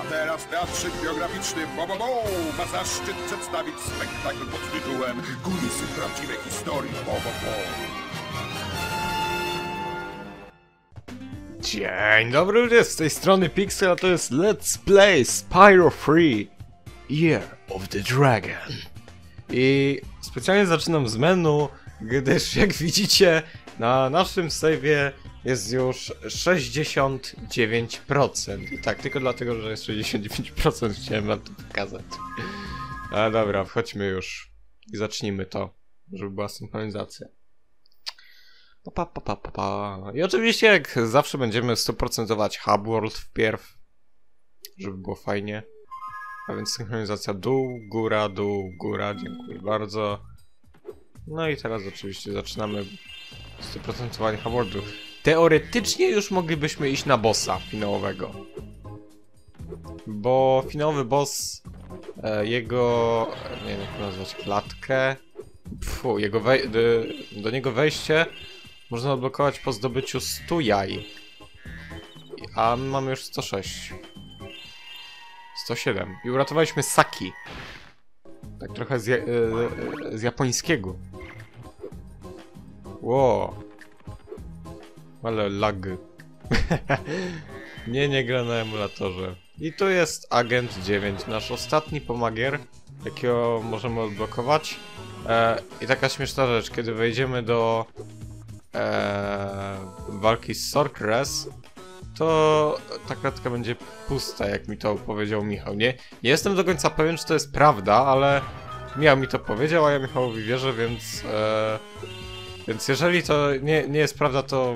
A teraz teatrzyk biograficzny Bo Bo Bo ma zaszczyt przedstawić spektakl pod tytułem Kulisy prawdziwej historii Bo Bo Bo. Dzień dobry ludzie, z tej strony Pixel, a to jest Let's Play Spyro Free Year of the Dragon. I specjalnie zaczynam z menu, gdyż jak widzicie na naszym save'ie jest już 69%. I tak, tylko dlatego, że jest 69% chciałem wam to pokazać. Ale dobra, wchodźmy już i zacznijmy to, żeby była synchronizacja. Pa, pa, pa, pa, pa. I oczywiście jak zawsze będziemy 100% Hub World wpierw, żeby było fajnie. A więc synchronizacja dół, góra, dół, góra, dziękuję bardzo. No i teraz oczywiście zaczynamy 100% Hub Worldu. Teoretycznie już moglibyśmy iść na bossa finałowego. Bo finałowy boss, e, jego, e, nie wiem jak nazwać, klatkę, Fu, jego do, do niego wejście można odblokować po zdobyciu 100 jaj. A my mamy już 106. 107. I uratowaliśmy Saki. Tak trochę z, ja- e, z japońskiego. Ło. Ale lag. nie, nie gra na emulatorze. I tu jest Agent 9, nasz ostatni pomagier, jakiego możemy odblokować. E, I taka śmieszna rzecz, kiedy wejdziemy do e, walki z Sorceress, to ta kratka będzie pusta, jak mi to powiedział Michał. Nie, nie jestem do końca pewien, czy to jest prawda, ale Michał mi to powiedział, a ja Michałowi wierzę, więc e, więc jeżeli to nie, nie jest prawda, to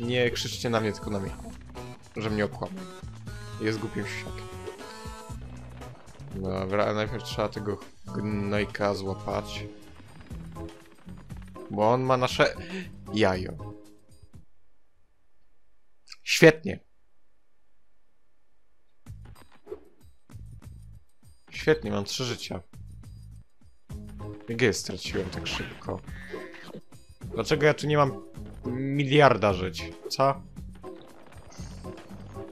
nie krzyczcie na mnie, tylko na Michała, że mnie okłamał. Jest głupim siakiem. Dobra, a najpierw trzeba tego gnojka złapać. Bo on ma nasze jajo. Świetnie. Świetnie, mam trzy życia. G straciłem tak szybko. Dlaczego ja tu nie mam miliarda żyć? Co?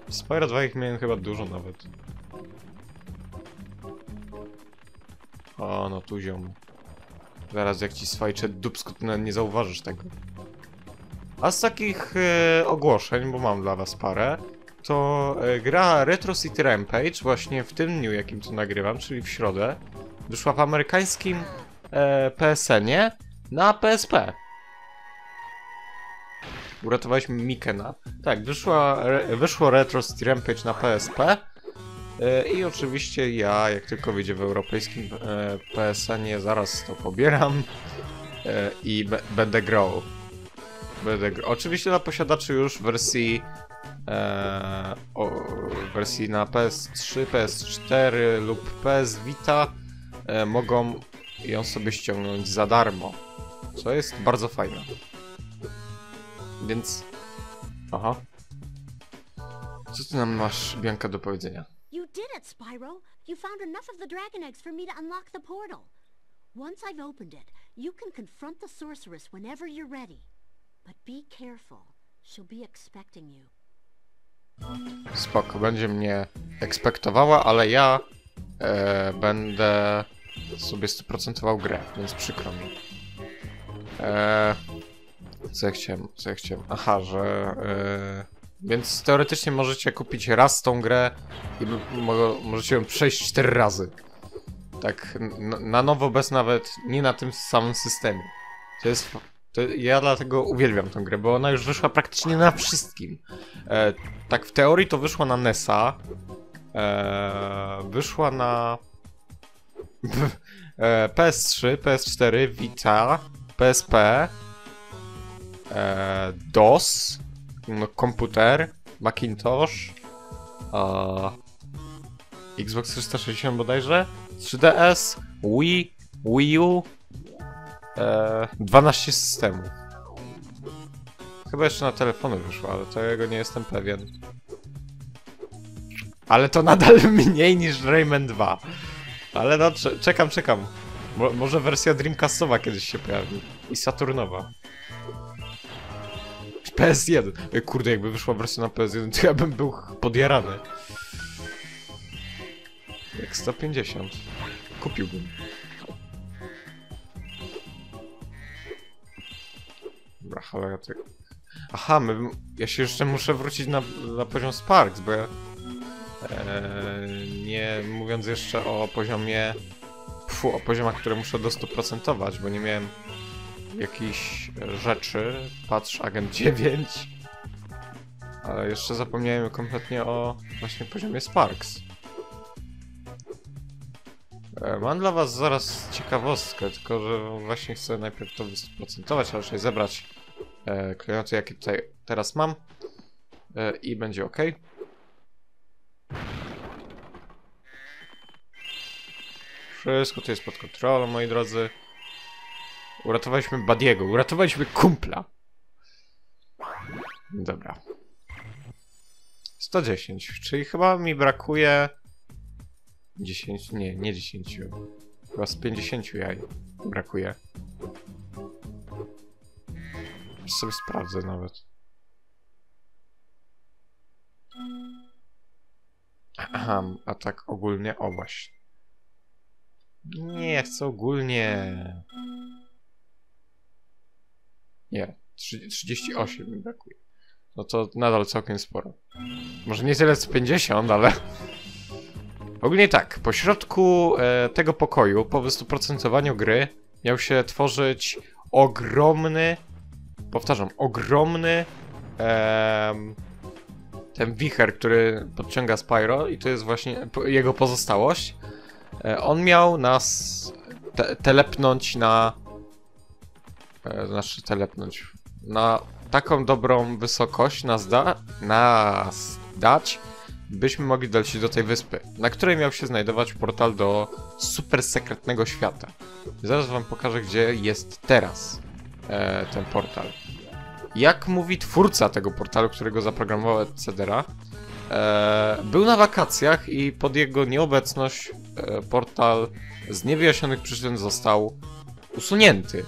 Spyro 2 ich miałem chyba dużo nawet. O, no tu ziom. Zaraz jak ci swajczę dupsku, to nie zauważysz tego. A z takich e, ogłoszeń, bo mam dla was parę, to e, gra Retro City Rampage właśnie w tym dniu, jakim tu nagrywam, czyli w środę, wyszła w amerykańskim e, PSN-ie na PSP. Uratowaliśmy Mikena. Tak, wyszła, re, wyszło Retro City Rampage na PSP. E, I oczywiście ja, jak tylko wyjdzie w europejskim e, PSN-ie, zaraz to pobieram e, i będę grał. Będę grał. Oczywiście dla posiadaczy już wersji e, o, wersji na PS3, PS4 lub PS Vita e, mogą ją sobie ściągnąć za darmo. Co jest bardzo fajne. Więc... Aha. Co ty nam masz, Bianka, do powiedzenia? You did it, Spyro. You found enough of the dragon eggs for me to unlock the portal. Once I've opened it, you can confront the sorceress whenever you're ready. But be careful. She'll be expecting you. Spoko, będzie mnie ekspektowała, ale ja e, będę sobie 100% grę, więc przykro mi. E, co ja chciałem, co ja chciałem? Aha, że... E, więc teoretycznie możecie kupić raz tą grę i możecie ją przejść 4 razy. Tak, na nowo, bez nawet nie na tym samym systemie. To jest... To, ja dlatego uwielbiam tę grę, bo ona już wyszła praktycznie na wszystkim. E, tak w teorii to wyszła na NESa. E, wyszła na e, PS3, PS4, Vita, PSP, e, DOS, no, komputer, Macintosh, e, Xbox 360 bodajże, 3DS, Wii, Wii U, e, 12 systemów. Chyba jeszcze na telefony wyszło, ale tego nie jestem pewien. Ale to nadal mniej niż Rayman 2. Ale no, cze- czekam, czekam. Mo może wersja Dreamcastowa kiedyś się pojawi. I Saturnowa. PS1. Ej, Kurde, jakby wyszła wersja na PS1, to ja bym był podjarany. Jak 150. Kupiłbym. Dobra, ty... Aha, my, ja się jeszcze muszę wrócić na, na poziom Sparks, bo ja... Eee, nie mówiąc jeszcze o poziomie... Fu, o poziomach, które muszę dostuprocentować, bo nie miałem jakichś rzeczy. Patrz, Agent 9. Ale jeszcze zapomniałem kompletnie o właśnie poziomie Sparks. E, Mam dla was zaraz ciekawostkę, tylko że właśnie chcę najpierw to wystuprocentować, a raczej zebrać e, klejnoty, jakie tutaj teraz mam e, i będzie ok. Wszystko tu jest pod kontrolą, moi drodzy. Uratowaliśmy Badiego, uratowaliśmy kumpla. Dobra. 110, czyli chyba mi brakuje 10, nie, nie 10. Chyba z 50 jaj brakuje. Sobie sprawdzę nawet. Aha, a tak ogólnie, o właśnie. Nie, chcę ogólnie. Nie, trzy- 38 mi brakuje. No to nadal całkiem sporo. Może nie tyle co 50, ale... Ogólnie tak, po środku e, tego pokoju, po wystuprocentowaniu gry, miał się tworzyć ogromny, powtarzam, ogromny em, ten wicher, który podciąga Spyro i to jest właśnie jego pozostałość. E, on miał nas te telepnąć na e, znaczy telepnąć na taką dobrą wysokość nas, da, nas dać, byśmy mogli dolecieć do tej wyspy, na której miał się znajdować portal do super sekretnego świata. Zaraz wam pokażę, gdzie jest teraz e, ten portal. Jak mówi twórca tego portalu, którego zaprogramował Cedera, e, był na wakacjach i pod jego nieobecność e, portal z niewyjaśnionych przyczyn został usunięty.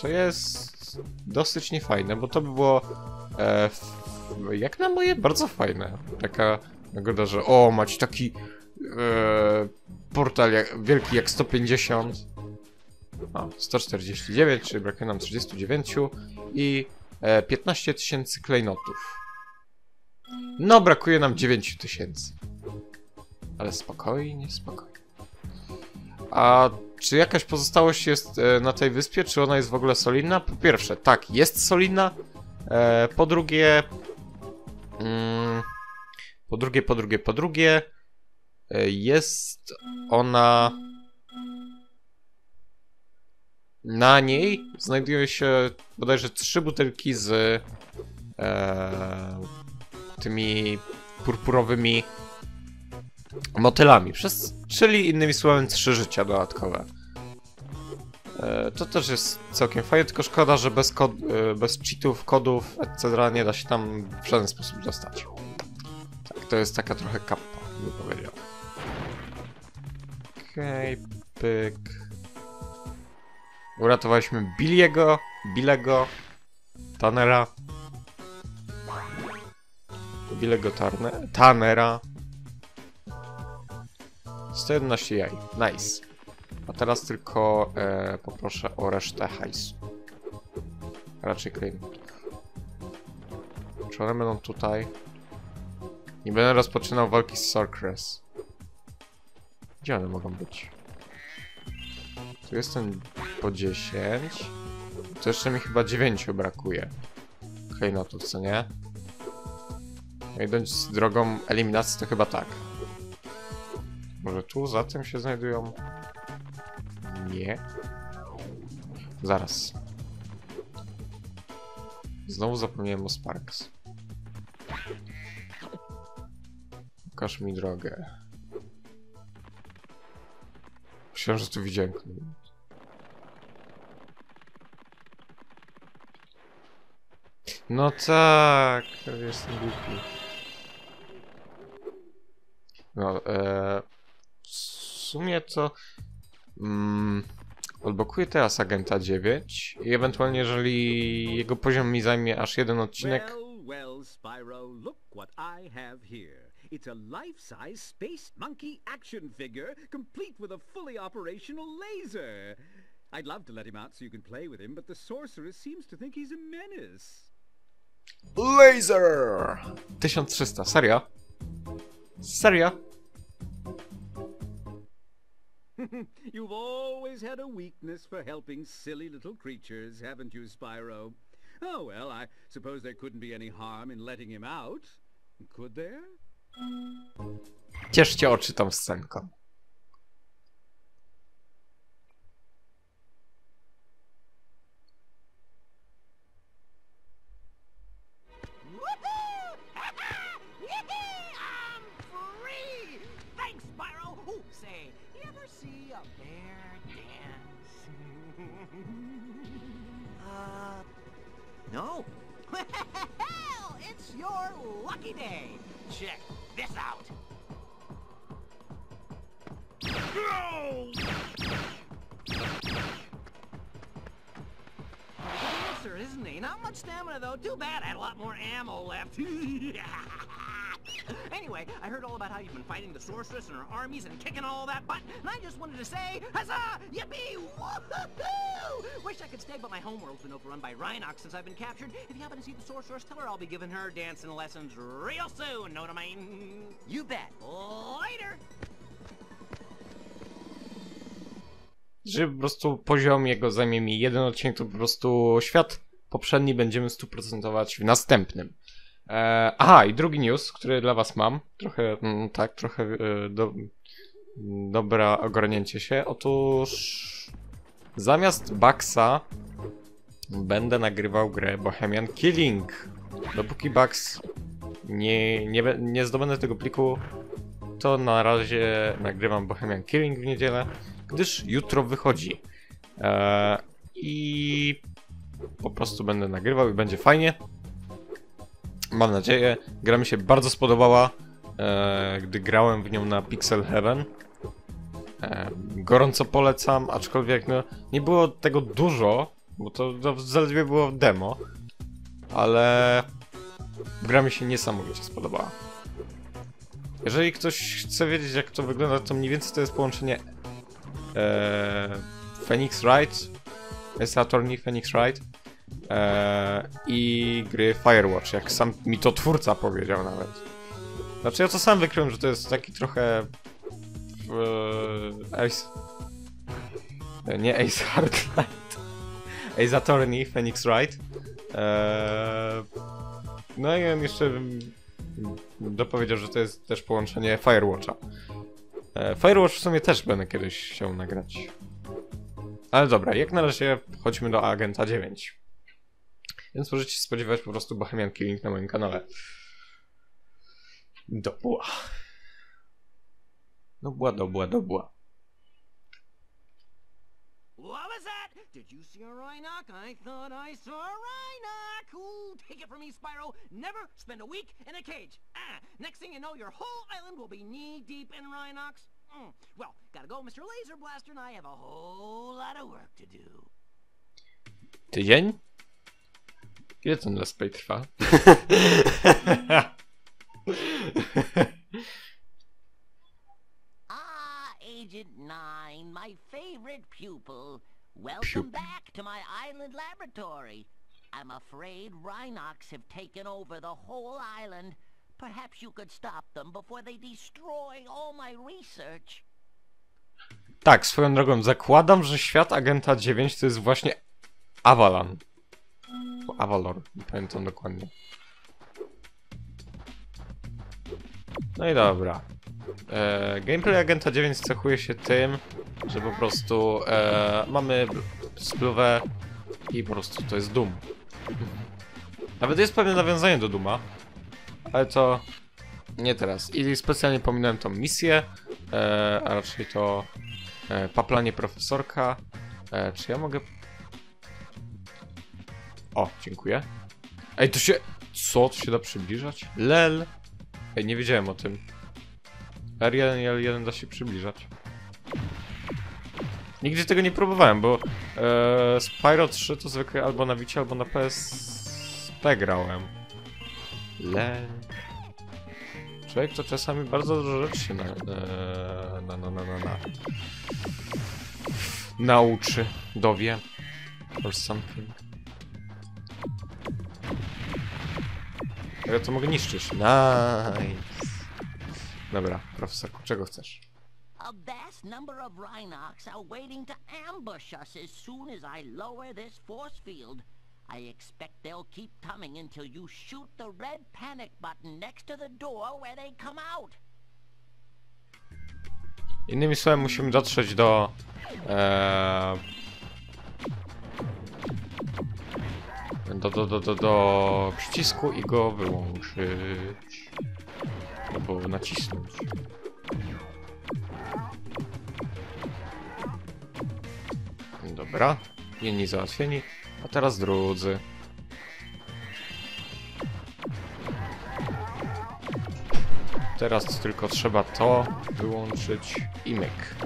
Co jest dosyć niefajne, bo to by było e, jak na moje bardzo fajne. Taka nagroda, że o, macie taki e, portal jak, wielki jak 150. A, 149, czyli brakuje nam 39 i e, 15 tysięcy klejnotów. No, brakuje nam 9 tysięcy. Ale spokojnie, spokojnie. A czy jakaś pozostałość jest e, na tej wyspie? Czy ona jest w ogóle solidna? Po pierwsze, tak, jest solidna. E, po drugie. Mm, po drugie, po drugie, po drugie. Jest ona. Na niej znajdują się bodajże trzy butelki z e, tymi purpurowymi motylami, przez, czyli innymi słowy trzy życia dodatkowe. E, to też jest całkiem fajne, tylko szkoda, że bez, kod, e, bez cheatów, kodów, etc. nie da się tam w żaden sposób dostać. Tak, to jest taka trochę kappa, bym powiedział. Okej, pyk. Uratowaliśmy Billiego, Billego, Tannera. Billego Tarne, Tannera. 111 jaj. Nice. A teraz tylko e, poproszę o resztę hajsu. Raczej klejnotów. Czy one będą tutaj? Nie będę rozpoczynał walki z Sorcrest. Gdzie one mogą być? Tu jestem po 10. To jeszcze mi chyba 9 brakuje. Klejnotów, co nie? No idąc drogą eliminacji, to chyba tak. Może tu za tym się znajdują? Nie. Zaraz. Znowu zapomniałem o Sparks. Pokaż mi drogę. Myślałem, że tu widziałem. No tak, jestem głupi. No, e, w sumie to... Mm, Odblokuję teraz agenta 9 i ewentualnie jeżeli jego poziom mi zajmie aż jeden odcinek, Well, well, Spyro, look what I have here. It's a life-size space monkey action figure, complete with a fully operational laser. I'd love to let him out so you can play with him, but the sorceress seems to think he's a menace. Laser! 1300, serio? Serio? You've always had a weakness for helping silly little creatures, haven't you, Spyro? Oh, well, I suppose there couldn't be any harm in letting him out. Could there? Cieszcie oczy tą scenką. Uh, no. Well, it's your lucky day. Check this out. Dancer, isn't he? Not much stamina, though. Too bad I had a lot more ammo left. anyway, I heard all about how you've been fighting the sorceress and her armies and kicking all that butt, and I just wanted to say, huzzah! Yippee! Woohoo! Wish I could stay, but my homeworld's been overrun by Rhinox since I've been captured. If you happen to see the sorceress, tell her I'll be giving her dancing lessons real soon. Know what I mean? You bet. Later! Że po prostu poziom jego zajmie mi jeden odcinek, to po prostu świat poprzedni będziemy stuprocentować w następnym. E, aha, i drugi news, który dla was mam. Trochę, mm, tak, trochę e, do, dobra ogarnięcie się. Otóż zamiast Baxa będę nagrywał grę Bohemian Killing. Dopóki Bax nie, nie, nie zdobędę tego pliku, to na razie nagrywam Bohemian Killing w niedzielę, gdyż jutro wychodzi. Eee, I po prostu będę nagrywał i będzie fajnie. Mam nadzieję. Gra mi się bardzo spodobała, e, gdy grałem w nią na Pixel Heaven. E, gorąco polecam, aczkolwiek no, nie było tego dużo, bo to, to zaledwie było demo, ale gra mi się niesamowicie spodobała. Jeżeli ktoś chce wiedzieć jak to wygląda, to mniej więcej to jest połączenie e, Phoenix Wright, jest Attorney Phoenix Wright e, i gry Firewatch, jak sam mi to twórca powiedział nawet. Znaczy ja to sam wykryłem, że to jest taki trochę e, Ace... e, Nie Ace Hardlight. Ace Attorney Phoenix Wright. E, no i on jeszcze dopowiedział, że to jest też połączenie Firewatcha. E, Firewatch w sumie też będę kiedyś chciał nagrać. Ale dobra, jak na razie chodźmy do Agenta 9. Więc możecie się spodziewać po prostu Bohemian Killing na moim kanale. Dobła. Dobła, dobła, dobła. What was that? Did you see a Rhinoc? I thought I saw a Rhinoc! Ooh, take it from me, Spyro. Never spend a week in a cage. Ah, next thing you know, your whole island will be knee-deep in Rhinocs. Mm. Well, gotta go, Mr. Laser Blaster, and I have a whole lot of work to do. Tydzień? Ile ten let's play trwa? Ah, Agent 9, my favorite pupil. Welcome back to my island laboratory. I'm afraid Rhinocs have taken over the whole island. Perhaps you could stop them before they destroy all my research. tak, swoją drogą, zakładam, że świat Agenta 9 to jest właśnie Avalon. Avalor, nie pamiętam dokładnie. No i dobra. E, gameplay Agenta 9 cechuje się tym, że po prostu e, mamy spluwę i po prostu to jest Doom. Nawet jest pewne nawiązanie do Duma, ale to nie teraz. I specjalnie pominąłem tą misję, e, a raczej to e, paplanie profesorka. E, czy ja mogę... O, dziękuję. Ej, to się... Co? To się da przybliżać? Lel! Ej, nie wiedziałem o tym. R1 i L1 da się przybliżać. Nigdy tego nie próbowałem, bo e, Spyro 3 to zwykle albo na Wicie, albo na PSP grałem. Le... Człowiek to czasami bardzo dużo rzeczy się na, e, na, na, na, na, na. nauczy, dowie. Or something. Ja to mogę niszczyć. Nice. Dobra, profesorku, czego chcesz? A vast number of Rhinox are waiting to ambush us as soon as I lower this force field. I expect they'll keep coming until you shoot the red panic button next to the door where they come out. Innymi słowy, musimy dotrzeć do... E, do, do, do, do, do przycisku i go wyłączyć. Albo nacisnąć. Dobra, jedni załatwieni, a teraz drudzy. Teraz tylko trzeba to wyłączyć i myk.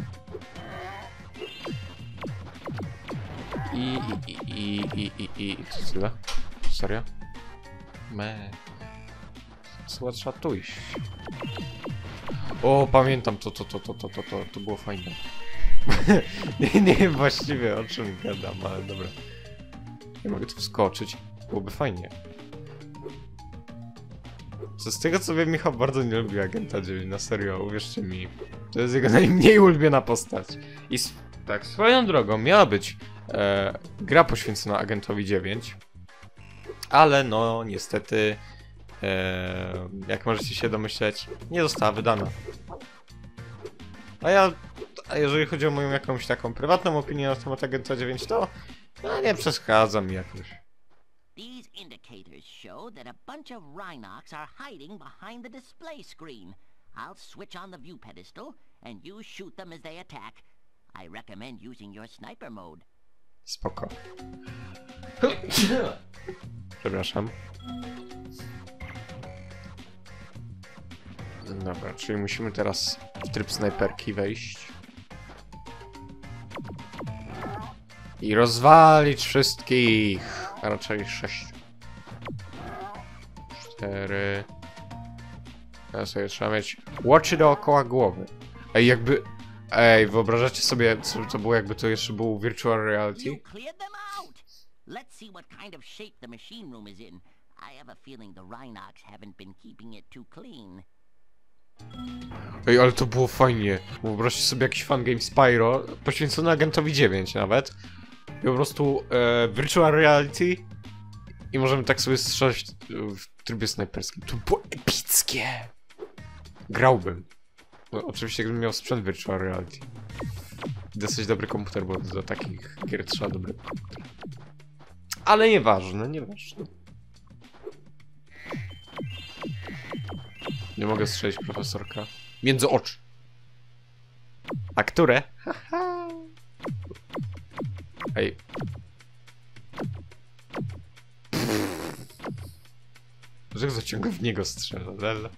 I, i, i, i, i, i, co tyle? Serio? Me. Iść. O, pamiętam to, to, to, to, to, to, to, to było fajne. nie, nie wiem właściwie o czym gadam, ale dobra. Nie mogę tu wskoczyć. Byłoby fajnie. Co z tego co wiem, Michał bardzo nie lubi Agenta 9, na serio, uwierzcie mi. To jest jego najmniej ulubiona postać. I tak, swoją drogą miała być e, gra poświęcona Agentowi 9, ale no niestety, e, jak możecie się domyśleć, nie została wydana. A ja, a jeżeli chodzi o moją jakąś taką prywatną opinię na temat Agenta 9, to no, nie przeszkadza mi jakoś. These indicators show that a bunch of Rhinox are hiding behind the display screen. I'll switch on the view pedestal, and you shoot them as they attack. I recommend using your sniper mode. Spoko. Przepraszam. Dobra, czyli musimy teraz w tryb snajperki wejść. I rozwalić wszystkich. A raczej sześć. Cztery. Teraz sobie trzeba mieć łoczy dookoła głowy. Ej, jakby... Ej, wyobrażacie sobie, co to było, jakby to jeszcze było virtual reality? Let's see what kind of shape the machine room is in. I have a feeling the Rhinox haven't been keeping it too clean. Ej, ale to było fajnie. Wyobraźcie sobie jakiś fangame Spyro, poświęcony agentowi 9 nawet. I po prostu e, virtual reality. I możemy tak sobie strzelać w trybie snajperskim. To było epickie! Grałbym. No, oczywiście gdybym miał sprzęt virtual reality. Dosyć dobry komputer, bo do takich gier trzeba dobry komputer. Ale nieważne, nieważne. Nie mogę strzelić profesorka. Między oczy. A które? Haha. Ej. Dlaczego ciągle w niego strzela? Lel.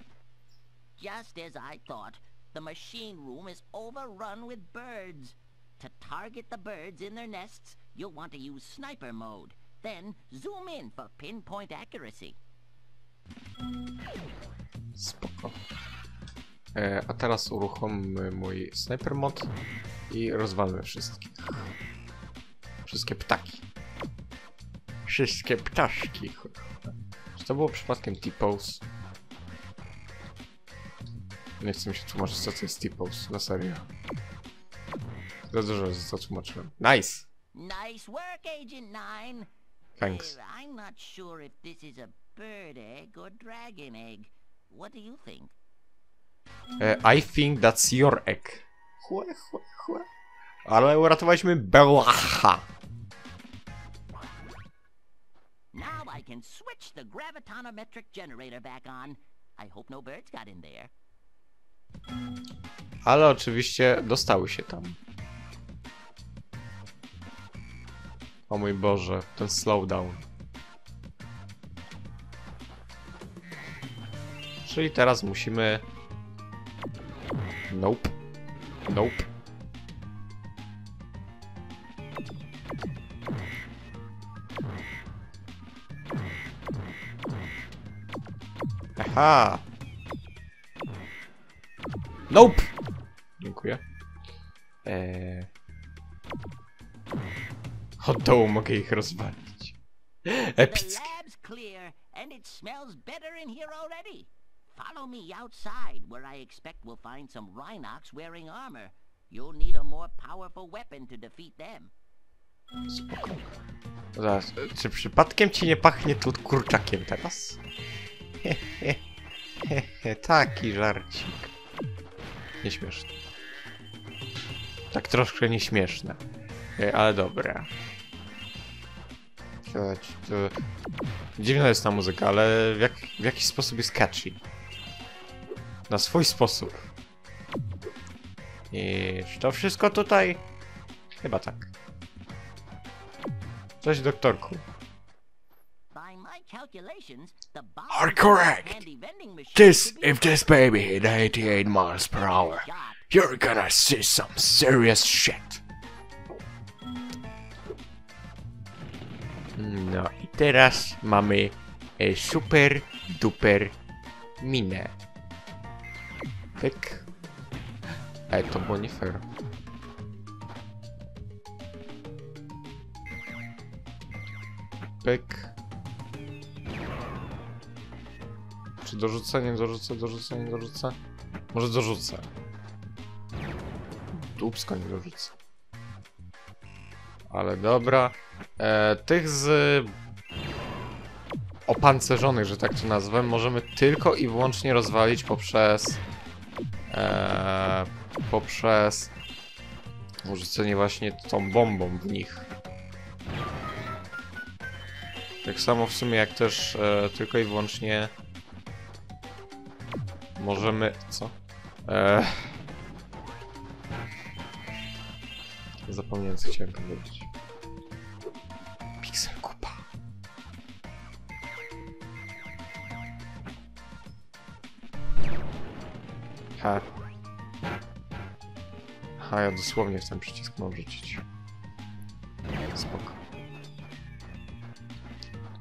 Just as I thought, the machine room is overrun with birds. To target the birds in their nests, you'll want to use sniper mode. Then zoom in for pinpoint accuracy. Spoko. E, a teraz uruchommy mój sniper mod i rozwalmy wszystkich. Wszystkie ptaki. Wszystkie ptaszki. Czy to było przypadkiem T-pose? Nie chcę mi się tłumaczyć, co to jest T-pose, na serio. Za dużo zatłumaczyłem. Nice! Nice work, Agent 9. Thanks. Uh, I'm not sure if this is a bird egg or dragon egg. What do you think? E, I think that's your egg. Chłe, chłe, chłe. Ale uratowaliśmy Belacha. Now I can switch the gravitonometric generator back on. I hope no birds got in there. Ale oczywiście dostały się tam. O mój Boże, ten slowdown. Czyli teraz musimy... Nope. Nope. Aha! Nope! Dziękuję. Eee... Od dołu mogę ich rozwalić. Epickie. lab's clear, and it smells better in here already. Follow me outside, where I expect we'll find some Rhinox wearing armor. You'll need a more powerful weapon to defeat them. Zaraz, czy przypadkiem ci nie pachnie tu kurczakiem teraz? He, he, he, he, taki żarcik. Nieśmieszny. Tak troszkę nieśmieszne. E, Ale dobra. Dziwna jest ta muzyka, ale w, jak, w jakiś sposób jest catchy. Na swój sposób. I czy to wszystko tutaj? Chyba tak. Cześć doktorku. By my calculations, the bomb Are correct. handy vending machine This, if this baby hit 88 miles per hour, shot. you're gonna see some serious shit. No i teraz mamy e, super duper minę. Pyk. Ej, to było nie fair. Pyk. Czy dorzucę, nie dorzucę, dorzucę, nie dorzucę? Może dorzucę. Dupsko nie dorzucę. Ale dobra. E, tych z opancerzonych, że tak to nazwę, możemy tylko i wyłącznie rozwalić poprzez e, poprzez rzucenie właśnie tą bombą w nich. Tak samo w sumie jak też e, tylko i wyłącznie możemy... co? E... Zapomniałem co chciałem powiedzieć. Pixel kupa. Ha. Ha, ja dosłownie w ten przycisk mam rzucić. Spoko.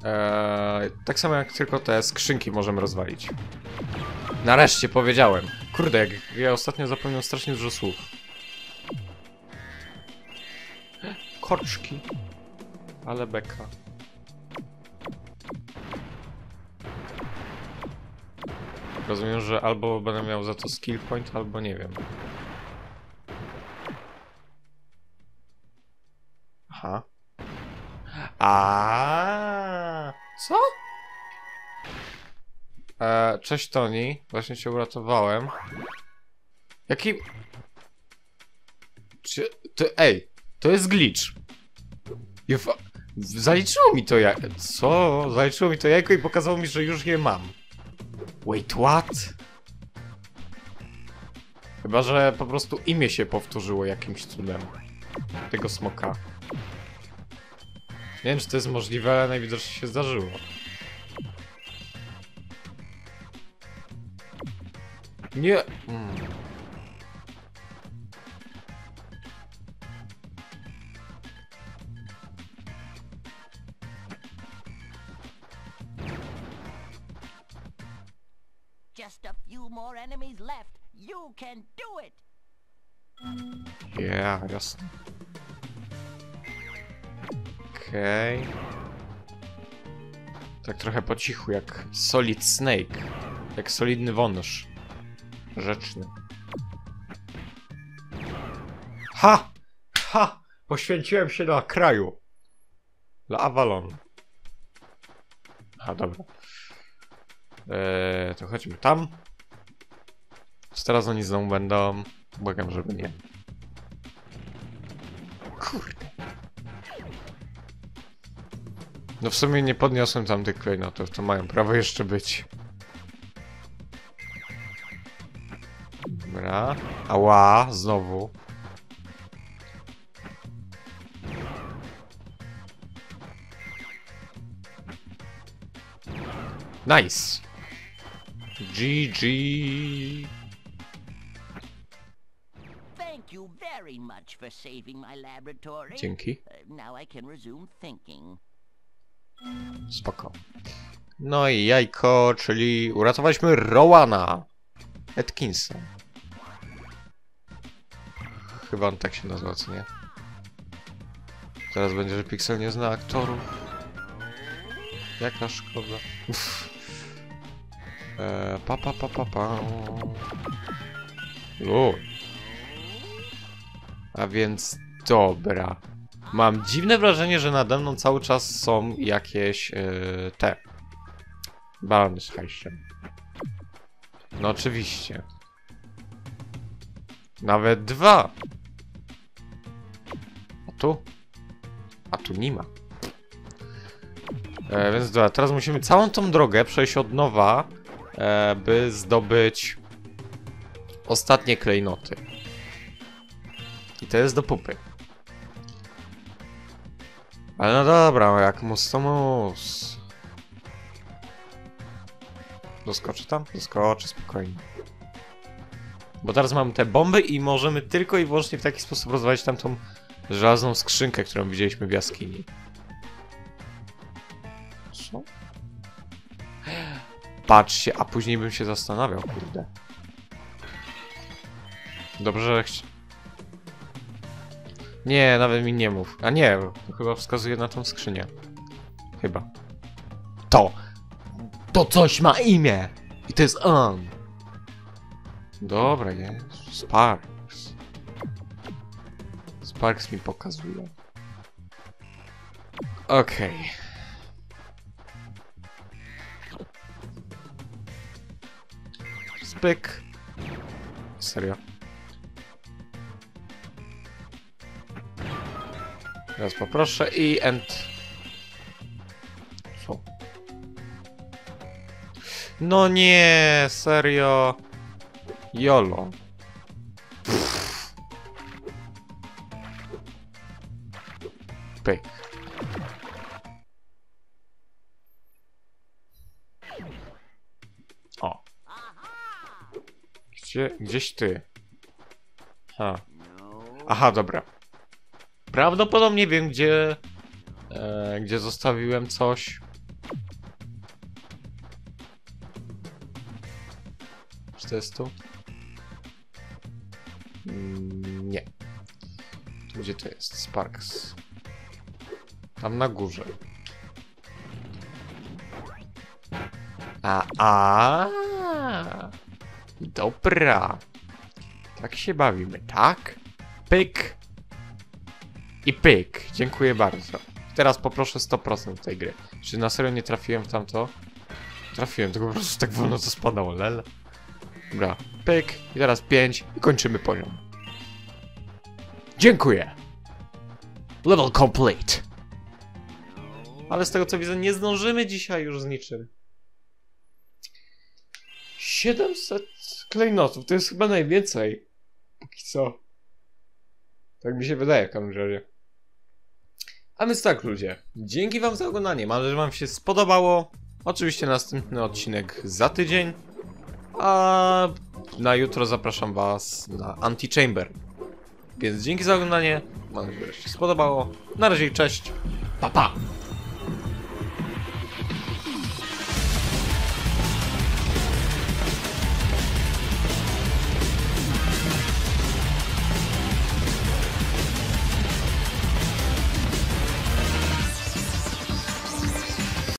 Eee, tak samo jak tylko te skrzynki możemy rozwalić. Nareszcie powiedziałem. Kurde, jak ja ostatnio zapomniałem strasznie dużo słów. Korczki. Ale beka. Rozumiem, że albo będę miał za to skill point, albo nie wiem. Aha. A. cześć Toni, właśnie cię uratowałem. Jaki... Czy... To, ej, to jest glitch. Zaliczyło mi to ja... Co? Zaliczyło mi to jajko i pokazało mi, że już je mam. Wait, what? Chyba, że po prostu imię się powtórzyło jakimś cudem. Tego smoka. Nie wiem, czy to jest możliwe, ale najwidoczniej się zdarzyło. Nie. Mm. Just a few more enemies left. You can do it. Yeah, jasne. Okej. Tak trochę po cichu, jak Solid Snake. Jak solidny wąż. Rzeczny. Ha! Ha! Poświęciłem się dla kraju. Dla Avalon. A dobra. Eee, to chodźmy tam. Czy teraz oni znowu będą? Błagam, żeby nie. Kurde. No w sumie nie podniosłem tam tych klejnotów, to mają prawo jeszcze być. Dobra. Ała, znowu. Nice. GG. Thank you very much for saving my laboratory. Dzięki. Uh, now I can resume thinking. Spoko. No i jajko, czyli uratowaliśmy Rowana Atkinsa. Chyba on tak się nazywa, co nie? Teraz będzie, że Pixel nie zna aktorów. Jaka szkoda. Uff. E, pa, pa, pa, pa, pa. A więc dobra. Mam dziwne wrażenie, że nade mną cały czas są jakieś e, te balony z hajściem. No oczywiście. Nawet dwa. Tu? A tu nie ma. E, więc dobra, teraz musimy całą tą drogę przejść od nowa, e, by zdobyć ostatnie klejnoty. I to jest do pupy. Ale no dobra, jak mus to mus. Doskoczy tam? Doskoczy, spokojnie. Bo teraz mamy te bomby i możemy tylko i wyłącznie w taki sposób rozwalić tamtą żelazną skrzynkę, którą widzieliśmy w jaskini. Co? Patrzcie, a później bym się zastanawiał, kurde. Dobrze, że. Nie, nawet mi nie mów. A nie, chyba wskazuje na tą skrzynię. Chyba. To! To coś ma imię! I to jest on! Dobra, jest. Sparks. Sparks mi pokazuje. Okej. Spyk. Serio. Teraz poproszę i end. Co? No nie, serio. Jolo. Pyk. O. Gdzie, gdzieś ty. Ha. Aha, dobra. Prawdopodobnie wiem, gdzie... E, gdzie zostawiłem coś. Czy to jest tu? Mm, nie. Tu gdzie to jest? Sparks. Tam na górze. A, a. Dobra. Tak się bawimy, tak? Pyk. I pyk. Dziękuję bardzo. Teraz poproszę 100% tej gry. Czy na serio nie trafiłem w tamto? Trafiłem, tylko po prostu tak wolno to spadało, lel. Dobra, pyk. I teraz 5 i kończymy poziom. Dziękuję. Level complete. Ale z tego co widzę, nie zdążymy dzisiaj już z niczym. 700 klejnotów, to jest chyba najwięcej. Póki co. Tak mi się wydaje w każdym razie. A więc tak ludzie, dzięki wam za oglądanie, mam nadzieję, że wam się spodobało. Oczywiście następny odcinek za tydzień. A na jutro zapraszam was na Antichamber. Więc dzięki za oglądanie, mam nadzieję, że się spodobało. Na razie cześć, pa pa!